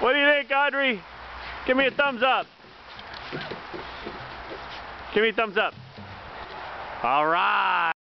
What do you think, Audrey? Give me a thumbs up. Give me a thumbs up. All right.